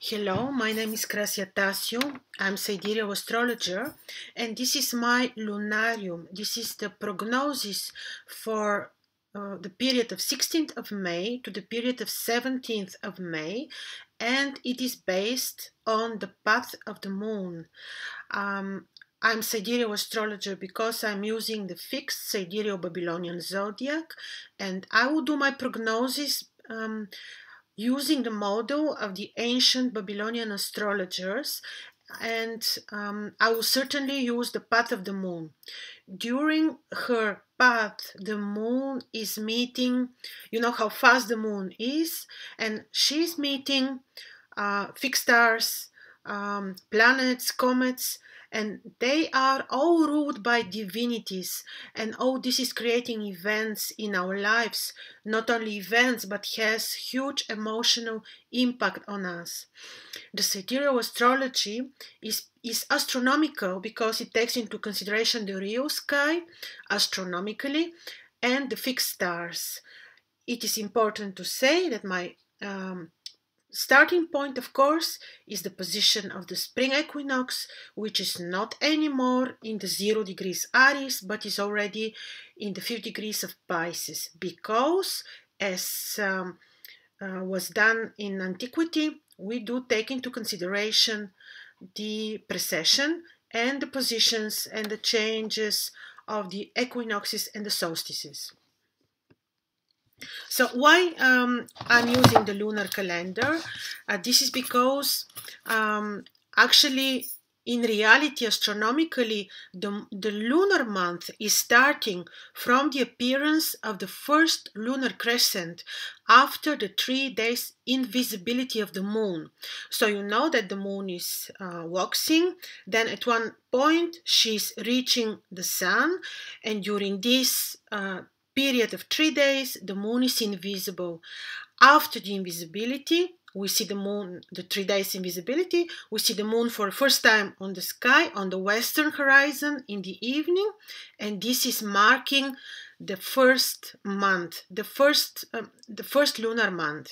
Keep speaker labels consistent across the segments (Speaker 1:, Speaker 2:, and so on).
Speaker 1: Hello, my name is Krasi Attasio. I'm sidereal astrologer, and this is my lunarium. This is the prognosis for uh, the period of 16th of May to the period of 17th of May, and it is based on the path of the moon. Um, I'm sidereal astrologer because I'm using the fixed sidereal Babylonian zodiac, and I will do my prognosis. Um, using the model of the ancient Babylonian astrologers and um, I will certainly use the path of the moon. During her path, the moon is meeting, you know how fast the moon is, and she's meeting uh, fixed stars, um, planets, comets, and they are all ruled by divinities. And all this is creating events in our lives. Not only events but has huge emotional impact on us. The sidereal astrology is is astronomical because it takes into consideration the real sky astronomically and the fixed stars. It is important to say that my um, Starting point, of course, is the position of the spring equinox, which is not anymore in the 0 degrees Aries, but is already in the 5 degrees of Pisces, because as um, uh, was done in antiquity, we do take into consideration the precession and the positions and the changes of the equinoxes and the solstices. So why um, I'm using the lunar calendar? Uh, this is because um, actually in reality, astronomically, the, the lunar month is starting from the appearance of the first lunar crescent after the three days invisibility of the moon. So you know that the moon is uh, waxing, then at one point she's reaching the sun, and during this uh, period of three days, the moon is invisible. After the invisibility, we see the moon, the three days invisibility, we see the moon for the first time on the sky, on the western horizon in the evening, and this is marking the first month, the first, um, the first lunar month.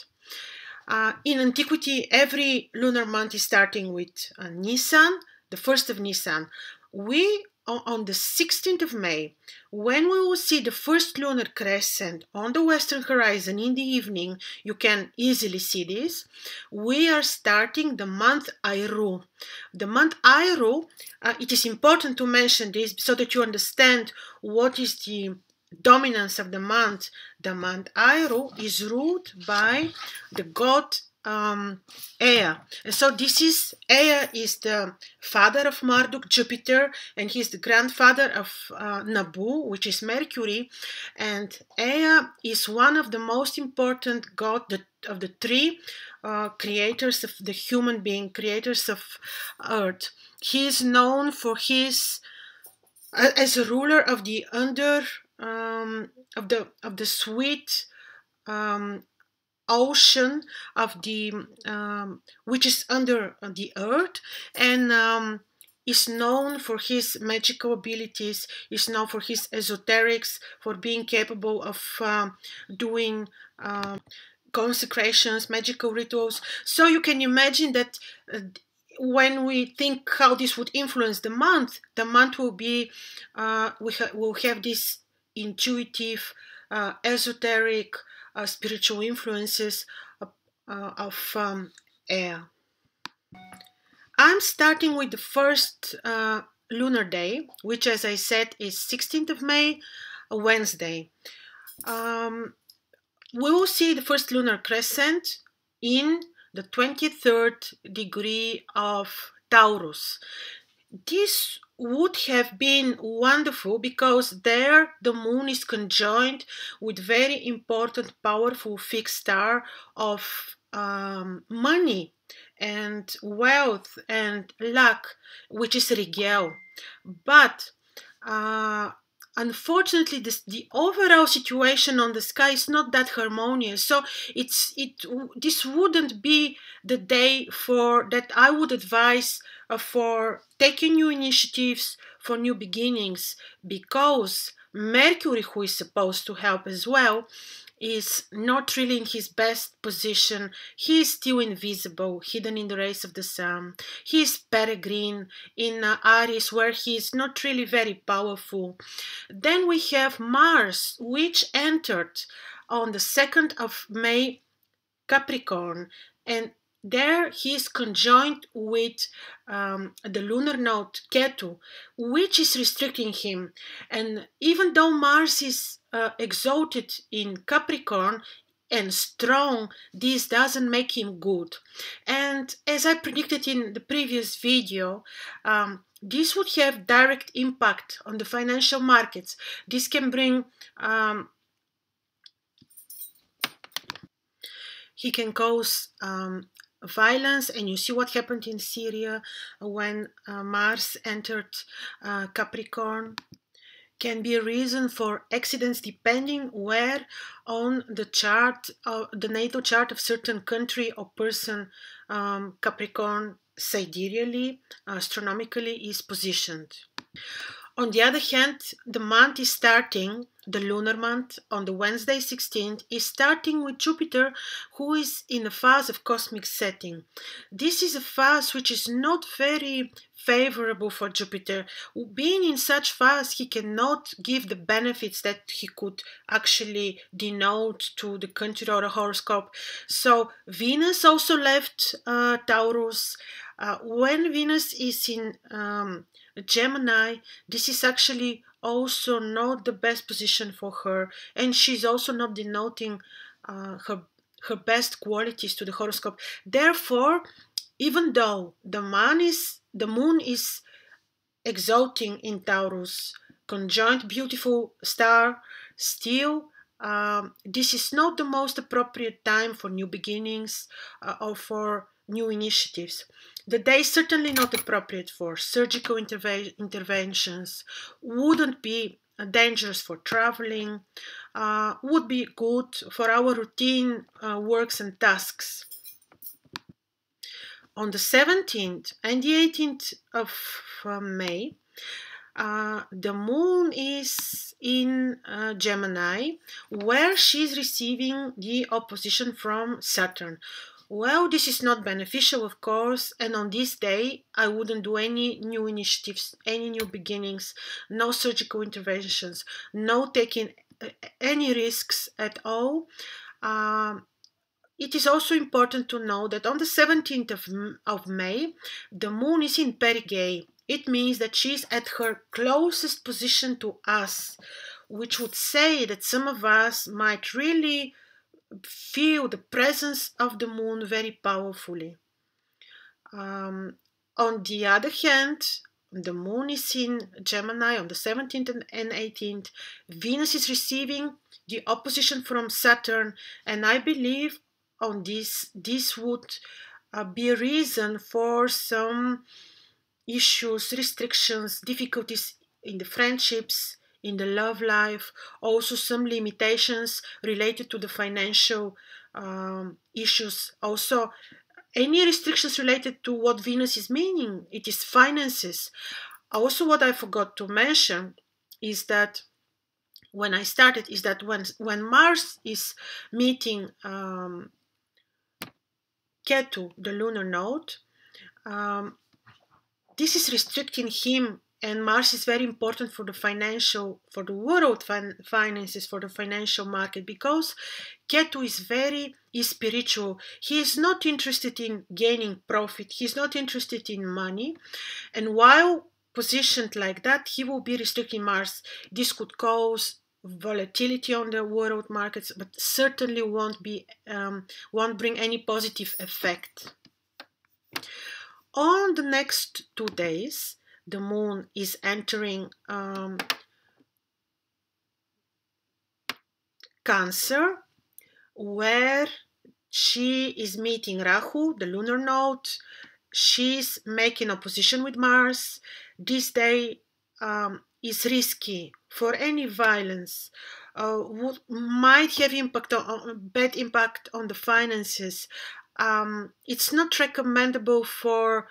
Speaker 1: Uh, in antiquity, every lunar month is starting with uh, Nisan, the first of Nisan. We on the 16th of May, when we will see the first lunar crescent on the western horizon in the evening, you can easily see this, we are starting the month Airu. The month Airu, uh, it is important to mention this so that you understand what is the dominance of the month. The month Airu is ruled by the god um, Ea. And so this is Ea is the father of Marduk, Jupiter, and he's the grandfather of uh, Nabu, which is Mercury. And Ea is one of the most important god of the three uh, creators of the human being, creators of Earth. He is known for his as a ruler of the under um, of the of the sweet um, ocean of the um, which is under the earth and um, is known for his magical abilities is known for his esoterics for being capable of uh, doing uh, consecrations magical rituals. So you can imagine that uh, when we think how this would influence the month the month will be uh, we ha will have this intuitive uh, esoteric uh, spiritual influences of, uh, of um, Ea. I'm starting with the first uh, lunar day, which, as I said, is 16th of May, Wednesday. Um, we will see the first lunar crescent in the 23rd degree of Taurus. This would have been wonderful because there the moon is conjoined with very important powerful fixed star of um, money and wealth and luck which is Rigel. But uh, unfortunately this, the overall situation on the sky is not that harmonious. So it's it this wouldn't be the day for that i would advise for taking new initiatives for new beginnings because mercury who is supposed to help as well is not really in his best position. He is still invisible, hidden in the rays of the sun. He is peregrine in uh, Aries, where he is not really very powerful. Then we have Mars, which entered on the 2nd of May Capricorn, and there he is conjoined with um, the lunar node Ketu, which is restricting him. And even though Mars is uh, exalted in Capricorn and strong, this doesn't make him good. And as I predicted in the previous video, um, this would have direct impact on the financial markets. This can bring um, he can cause um, violence and you see what happened in Syria when uh, Mars entered uh, Capricorn can be a reason for accidents depending where on the chart uh, the natal chart of certain country or person um, Capricorn sidereally astronomically is positioned on the other hand the month is starting the lunar month on the Wednesday 16th is starting with Jupiter, who is in a phase of cosmic setting. This is a phase which is not very favorable for Jupiter. Being in such phase, he cannot give the benefits that he could actually denote to the country or a horoscope. So Venus also left uh, Taurus. Uh, when Venus is in um, Gemini, this is actually also not the best position for her, and she's also not denoting uh, her her best qualities to the horoscope. Therefore, even though the man is the moon is exalting in Taurus, conjoined beautiful star, still um, this is not the most appropriate time for new beginnings uh, or for new initiatives. The day is certainly not appropriate for surgical interve interventions, wouldn't be uh, dangerous for traveling, uh, would be good for our routine uh, works and tasks. On the 17th and the 18th of uh, May, uh, the moon is in uh, Gemini, where she's receiving the opposition from Saturn, well, this is not beneficial, of course, and on this day I wouldn't do any new initiatives, any new beginnings, no surgical interventions, no taking uh, any risks at all. Um, it is also important to know that on the 17th of, of May, the moon is in perigee. It means that she's at her closest position to us, which would say that some of us might really feel the presence of the moon very powerfully. Um, on the other hand, the moon is in Gemini on the 17th and 18th. Venus is receiving the opposition from Saturn, and I believe on this this would uh, be a reason for some issues, restrictions, difficulties in the friendships, in the love life, also some limitations related to the financial um, issues. Also, any restrictions related to what Venus is meaning, it is finances. Also, what I forgot to mention is that when I started, is that when when Mars is meeting um, Ketu, the lunar node, um, this is restricting him and Mars is very important for the financial, for the world fin- finances, for the financial market because Ketu is very is spiritual. He is not interested in gaining profit. He's not interested in money, and while positioned like that, he will be restricting Mars. This could cause volatility on the world markets, but certainly won't be um, won't bring any positive effect. On the next two days, the moon is entering um, Cancer, where she is meeting Rahu, the lunar node. She's making opposition with Mars. This day um, is risky for any violence. Uh, would, might have impact on, bad impact on the finances. Um, it's not recommendable for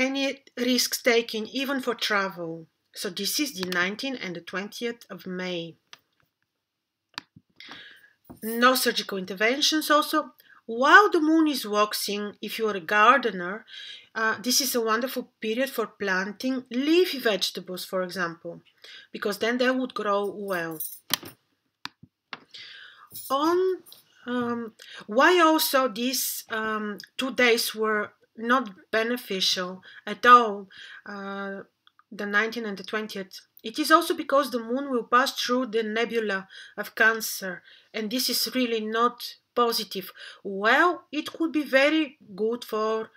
Speaker 1: any risk taken even for travel. So this is the 19th and the 20th of May. no surgical interventions also. While the moon is waxing, if you're a gardener, uh, this is a wonderful period for planting leafy vegetables, for example, because then they would grow well. On um, why also these um, two days were not beneficial at all, uh, the 19th and the 20th. It is also because the moon will pass through the nebula of Cancer, and this is really not positive. Well, it could be very good for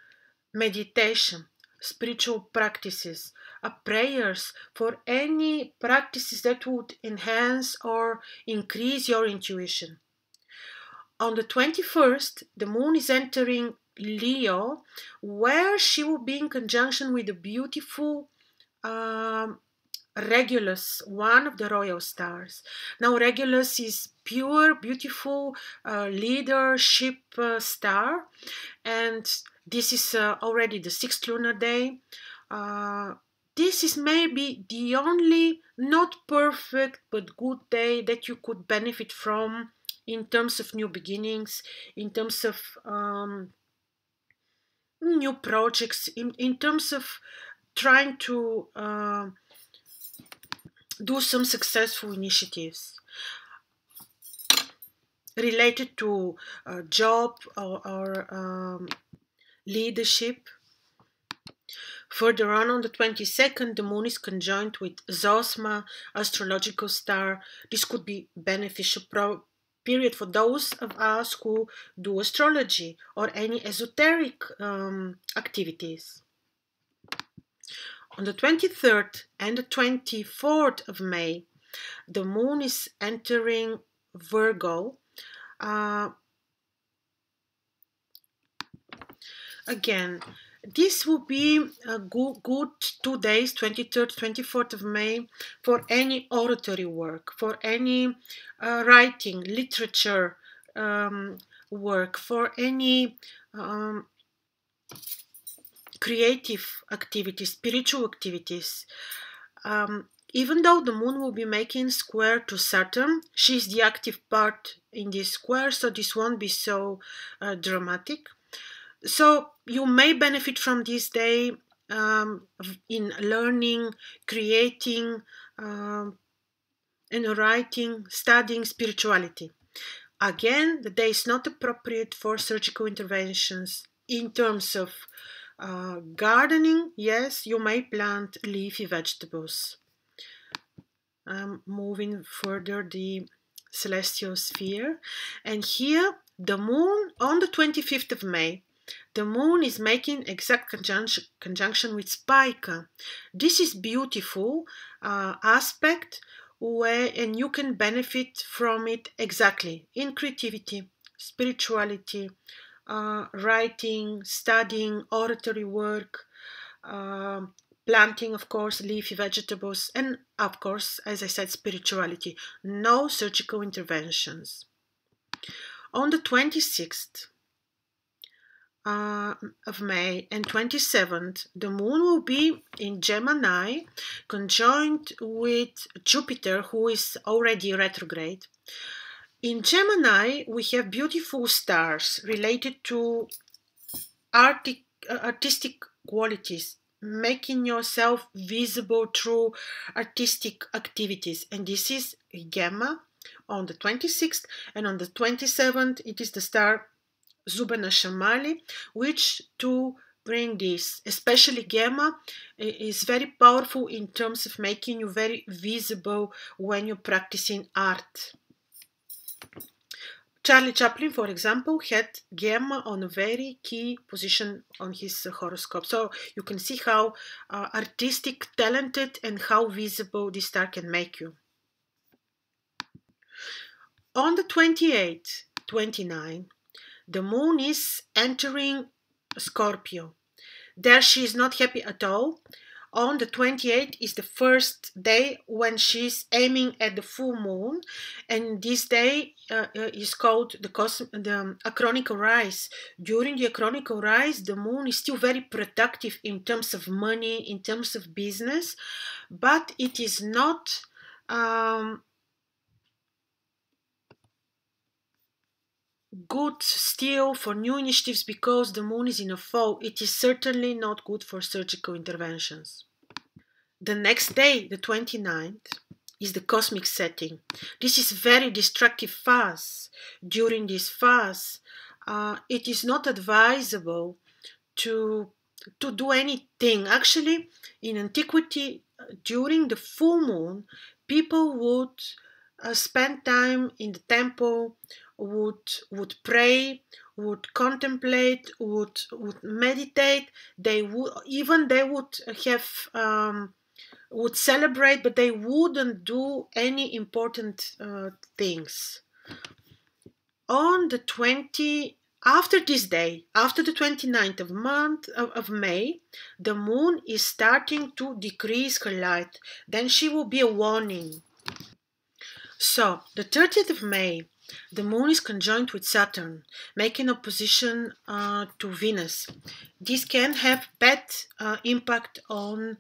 Speaker 1: meditation, spiritual practices, uh, prayers, for any practices that would enhance or increase your intuition. On the 21st, the moon is entering Leo, where she will be in conjunction with the beautiful um, Regulus, one of the royal stars. Now, Regulus is pure, beautiful uh, leadership uh, star, and this is uh, already the sixth lunar day. Uh, this is maybe the only not perfect but good day that you could benefit from in terms of new beginnings, in terms of um, new projects, in, in terms of trying to uh, do some successful initiatives related to uh, job or, or um, leadership. Further on, on the 22nd, the moon is conjoined with Zosma, astrological star. This could be beneficial period for those of us who do astrology or any esoteric um, activities. On the 23rd and the 24th of May, the moon is entering Virgo. Uh, again, this will be a good, good two days, 23rd, 24th of May, for any oratory work, for any uh, writing, literature um, work, for any um, creative activities, spiritual activities. Um, even though the moon will be making square to Saturn, she's the active part in this square, so this won't be so uh, dramatic. So you may benefit from this day um, in learning, creating, um, and writing, studying spirituality. Again, the day is not appropriate for surgical interventions in terms of uh, gardening. Yes, you may plant leafy vegetables. Um, moving further the celestial sphere, and here the moon on the 25th of May the moon is making exact conjunction, conjunction with Spica. This is beautiful uh, aspect where and you can benefit from it exactly in creativity, spirituality, uh, writing, studying, oratory work, uh, planting, of course, leafy vegetables, and of course, as I said, spirituality. No surgical interventions. On the 26th, uh, of May and 27th, the moon will be in Gemini, conjoined with Jupiter, who is already retrograde. In Gemini, we have beautiful stars related to artic, uh, artistic qualities, making yourself visible through artistic activities. And this is Gemma on the 26th, and on the 27th, it is the star Zubeneschamali, which to bring this, especially Gemma, is very powerful in terms of making you very visible when you're practicing art. Charlie Chaplin, for example, had Gemma on a very key position on his horoscope. So you can see how uh, artistic, talented, and how visible this star can make you. On the 28th, 29, the moon is entering Scorpio. There she is not happy at all. On the 28th is the first day when she's aiming at the full moon, and this day uh, uh is called the, cosm- the acronical rise. During the acronical rise, the moon is still very productive in terms of money, in terms of business, but it is not um, good still for new initiatives because the moon is in a fall. It is certainly not good for surgical interventions. The next day, the 29th, is the cosmic setting. This is very destructive phase. During this phase, uh, it is not advisable to to do anything. Actually, in antiquity, during the full moon, people would uh, spend time in the temple, would would pray, would contemplate, would would meditate. They would even they would have um, would celebrate, but they wouldn't do any important uh, things. On the 20 after this day, after the 29th of month of, of, May, the moon is starting to decrease her light. Then she will be a warning. So, the 30th of May, the moon is conjoined with Saturn, making opposition uh, to Venus. This can have bad uh, impact on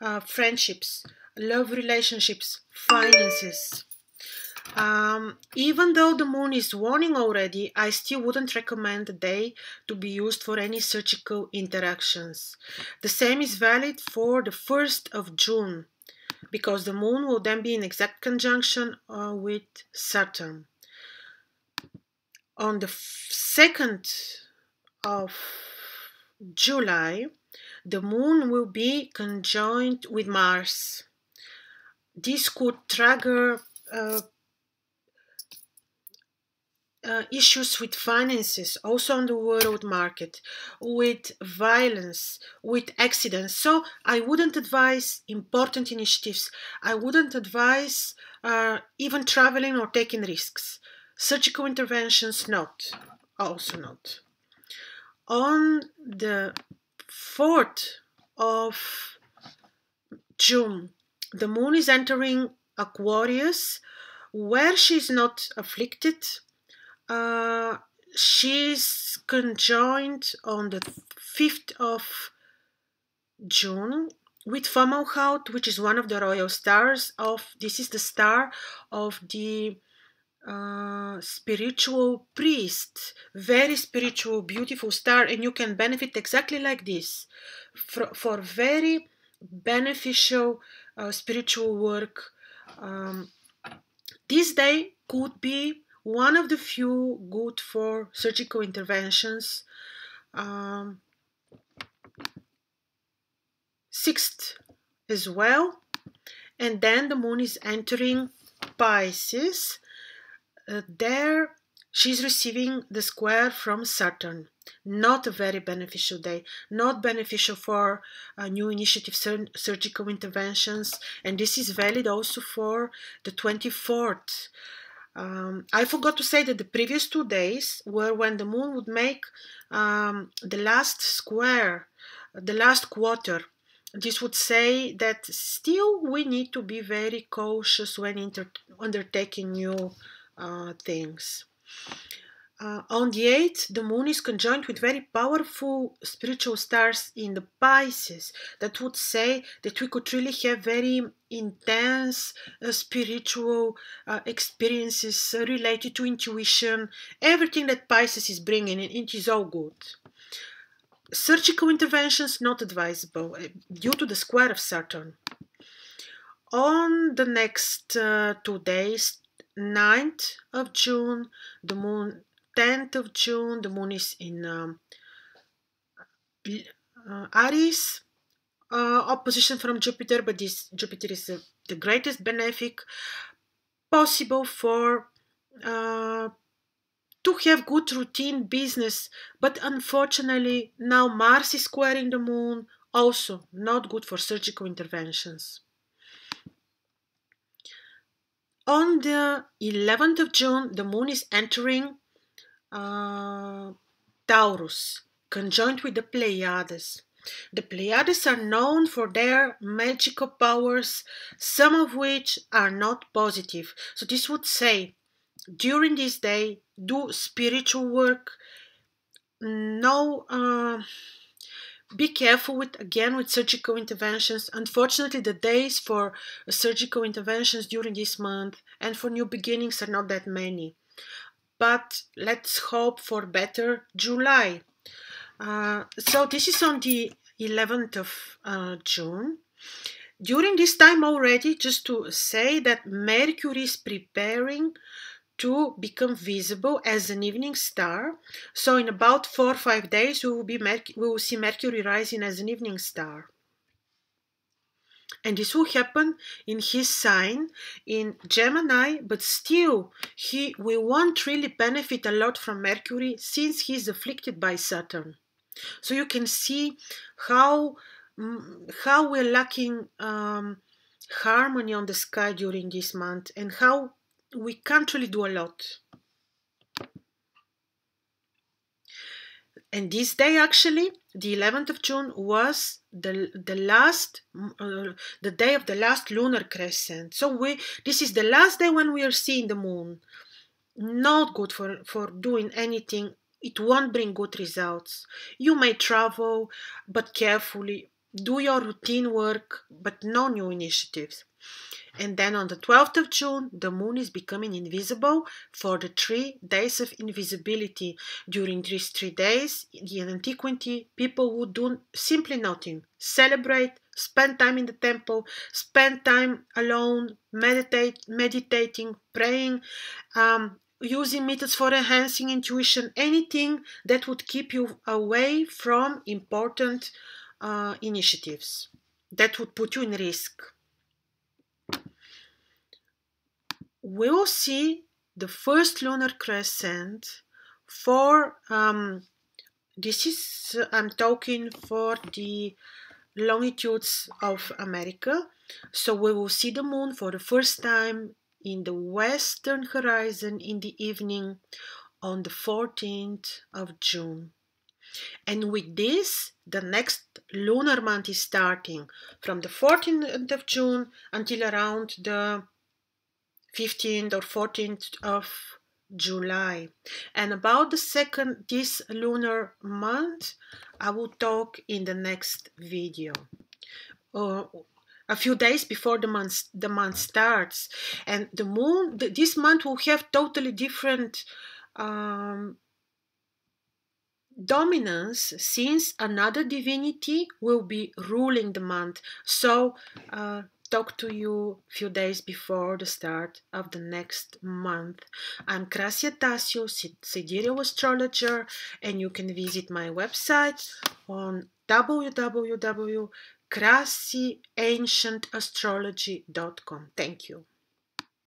Speaker 1: uh, friendships, love relationships, finances. Um, even though the moon is waning already, I still wouldn't recommend the day to be used for any surgical interactions. The same is valid for the 1st of June, because the moon will then be in exact conjunction uh, with Saturn. On the 2nd of July, the moon will be conjoined with Mars. This could trigger uh, uh, issues with finances, also on the world market, with violence, with accidents. So I wouldn't advise important initiatives. I wouldn't advise uh, even traveling or taking risks. Surgical interventions, not. Also not. On the 4th of June, the moon is entering Aquarius, where she's not afflicted uh, she's conjoined on the 5th of June with Fomalhaut, which is one of the royal stars of this is the star of the spiritual priest, very spiritual, beautiful star, and you can benefit exactly like this for, for very beneficial uh, spiritual work. Um, this day could be one of the few good for surgical interventions. Um, sixth as well. And then the moon is entering Pisces. Uh, there she's receiving the square from Saturn. Not a very beneficial day, not beneficial for uh, new initiative sur surgical interventions. And this is valid also for the 24th. Um, I forgot to say that the previous two days were when the moon would make um, the last square, the last quarter. This would say that still we need to be very cautious when undertaking new uh, things. Uh, on the 8th, the moon is conjoined with very powerful spiritual stars in the Pisces that would say that we could really have very intense uh, spiritual uh, experiences related to intuition, everything that Pisces is bringing, and it is all good. Surgical interventions not advisable uh, due to the square of Saturn. On the next uh, two days, 9th of June, the moon 10th of June, the moon is in um, uh, Aries, uh, opposition from Jupiter, but this Jupiter is the, the greatest benefic possible for uh, to have good routine business, but unfortunately now Mars is squaring the moon, also not good for surgical interventions. On the 11th of June, the moon is entering uh, Taurus, conjoined with the Pleiades. The Pleiades are known for their magical powers, some of which are not positive. So, this would say during this day, do spiritual work. No, uh, be careful with again with surgical interventions. Unfortunately, the days for surgical interventions during this month and for new beginnings are not that many. but let's hope for better July. Uh, so this is on the 11th of uh, June. During this time already, just to say that Mercury is preparing to become visible as an evening star. So in about four or five days, we will, be we will see Mercury rising as an evening star. And this will happen in his sign in Gemini, but still he we won't really benefit a lot from Mercury since he's afflicted by Saturn. So you can see how mm, how we're lacking um, harmony on the sky during this month and how we can't really do a lot. And this day, actually, the 11th of June, was the the last, uh, the day of the last lunar crescent. So we, this is the last day when we are seeing the moon. Not good for for doing anything. It won't bring good results. You may travel, but carefully. Do your routine work, but no new initiatives. And then on the 12th of June, the moon is becoming invisible for the three days of invisibility. During these three days, in antiquity, people would do simply nothing celebrate, spend time in the temple, spend time alone, meditate, meditating, praying, um, using methods for enhancing intuition, anything that would keep you away from important uh, initiatives that would put you in risk. We will see the first lunar crescent for um, this is I'm talking for the longitudes of America. So we will see the moon for the first time in the western horizon in the evening on the 14th of June. And with this the next lunar month is starting from the 14th of June until around the 15th or 14th of July. And about the second, this lunar month, I will talk in the next video. Uh, a few days before the month the month starts and the moon this month will have totally different um, dominance since another divinity will be ruling the month so uh, talk to you a few days before the start of the next month. I'm Krasi Attasio, Sidereal Astrologer, and you can visit my website on www.krasiancientastrology.com. Thank you.